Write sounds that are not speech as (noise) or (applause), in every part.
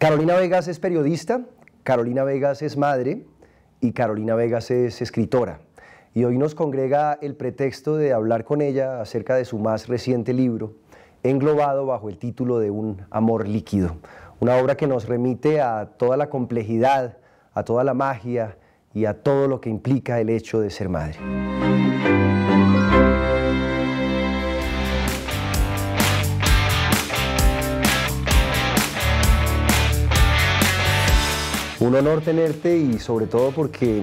Carolina Vegas es periodista, Carolina Vegas es madre y Carolina Vegas es escritora. Y hoy nos congrega el pretexto de hablar con ella acerca de su más reciente libro, englobado bajo el título de Un amor líquido, una obra que nos remite a toda la complejidad, a toda la magia y a todo lo que implica el hecho de ser madre. Un honor tenerte y sobre todo porque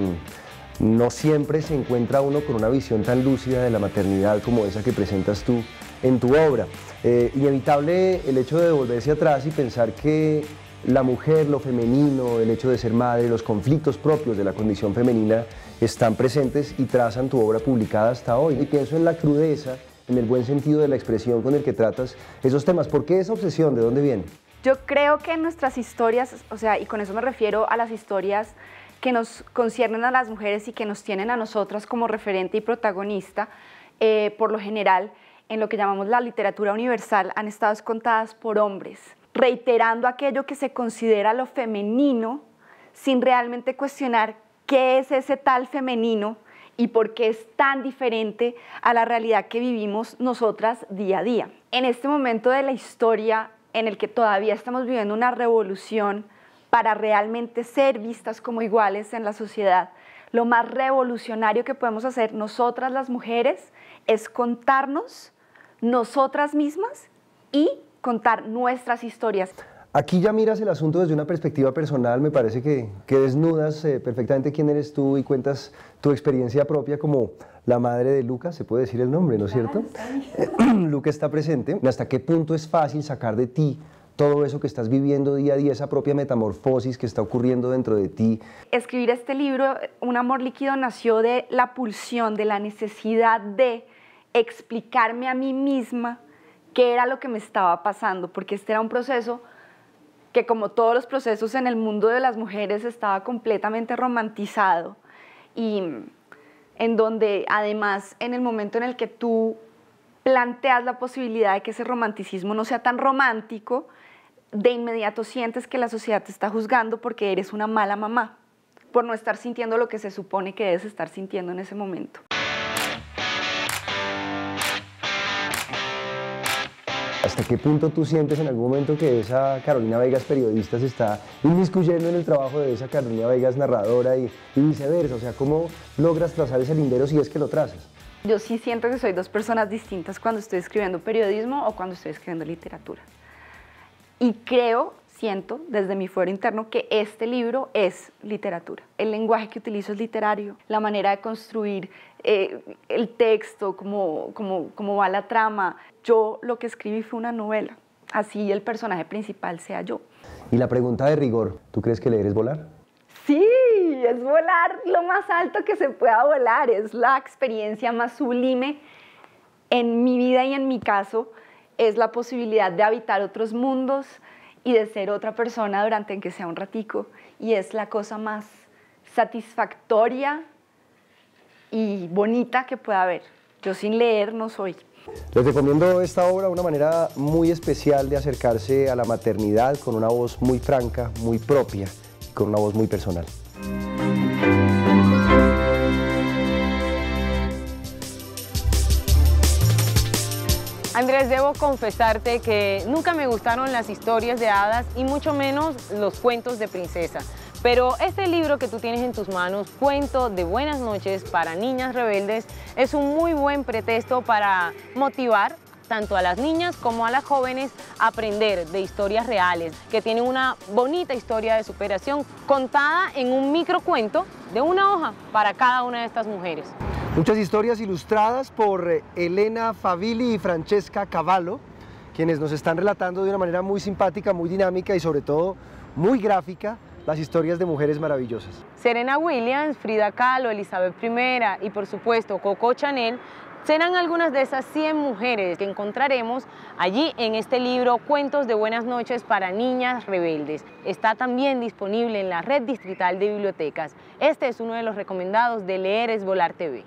no siempre se encuentra uno con una visión tan lúcida de la maternidad como esa que presentas tú en tu obra. Eh, inevitable el hecho de volverse atrás y pensar que la mujer, lo femenino, el hecho de ser madre, los conflictos propios de la condición femenina están presentes y trazan tu obra publicada hasta hoy. Y pienso en la crudeza, en el buen sentido de la expresión con el que tratas esos temas. ¿Por qué esa obsesión? ¿De dónde viene? Yo creo que nuestras historias, o sea, y con eso me refiero a las historias que nos conciernen a las mujeres y que nos tienen a nosotras como referente y protagonista, eh, por lo general, en lo que llamamos la literatura universal, han estado contadas por hombres, reiterando aquello que se considera lo femenino sin realmente cuestionar qué es ese tal femenino y por qué es tan diferente a la realidad que vivimos nosotras día a día. En este momento de la historia en el que todavía estamos viviendo una revolución para realmente ser vistas como iguales en la sociedad, lo más revolucionario que podemos hacer nosotras las mujeres es contarnos nosotras mismas y contar nuestras historias. Aquí ya miras el asunto desde una perspectiva personal, me parece que, desnudas eh, perfectamente quién eres tú y cuentas tu experiencia propia como la madre de Lucas, se puede decir el nombre, ¿no es cierto? (clears throat) Lucas está presente. ¿Hasta qué punto es fácil sacar de ti todo eso que estás viviendo día a día, esa propia metamorfosis que está ocurriendo dentro de ti? Escribir este libro, Un amor líquido, nació de la pulsión, de la necesidad de explicarme a mí misma qué era lo que me estaba pasando, porque este era un proceso que como todos los procesos en el mundo de las mujeres estaba completamente romantizado y en donde además en el momento en el que tú planteas la posibilidad de que ese romanticismo no sea tan romántico, de inmediato sientes que la sociedad te está juzgando porque eres una mala mamá, por no estar sintiendo lo que se supone que debes estar sintiendo en ese momento. ¿Hasta qué punto tú sientes en algún momento que esa Carolina Vegas periodista se está inmiscuyendo en el trabajo de esa Carolina Vegas narradora y, viceversa? O sea, ¿cómo logras trazar ese lindero si es que lo trazas? Yo sí siento que soy dos personas distintas cuando estoy escribiendo periodismo o cuando estoy escribiendo literatura. Y creo, siento desde mi fuero interno que este libro es literatura. El lenguaje que utilizo es literario, la manera de construir eh, el texto, cómo, cómo, cómo va la trama. Yo lo que escribí fue una novela, así el personaje principal sea yo. Y la pregunta de rigor, ¿tú crees que leer es volar? Sí, es volar lo más alto que se pueda volar, es la experiencia más sublime en mi vida y en mi caso es la posibilidad de habitar otros mundos y de ser otra persona durante en que sea un ratico. Y es la cosa más satisfactoria y bonita que pueda haber. Yo sin leer no soy. Les recomiendo esta obra, una manera muy especial de acercarse a la maternidad con una voz muy franca, muy propia y con una voz muy personal. Andrés, debo confesarte que nunca me gustaron las historias de hadas y mucho menos los cuentos de princesa. Pero este libro que tú tienes en tus manos, Cuento de Buenas noches para Niñas Rebeldes, es un muy buen pretexto para motivar tanto a las niñas como a las jóvenes a aprender de historias reales, que tienen una bonita historia de superación contada en un microcuento de una hoja para cada una de estas mujeres. Muchas historias ilustradas por eh, Elena Favili y Francesca Cavallo, quienes nos están relatando de una manera muy simpática, muy dinámica y sobre todo muy gráfica las historias de mujeres maravillosas. Serena Williams, Frida Kahlo, Elizabeth I y por supuesto Coco Chanel serán algunas de esas 100 mujeres que encontraremos allí en este libro Cuentos de Buenas noches para Niñas Rebeldes. Está también disponible en la red distrital de bibliotecas. Este es uno de los recomendados de Leer es Volar TV.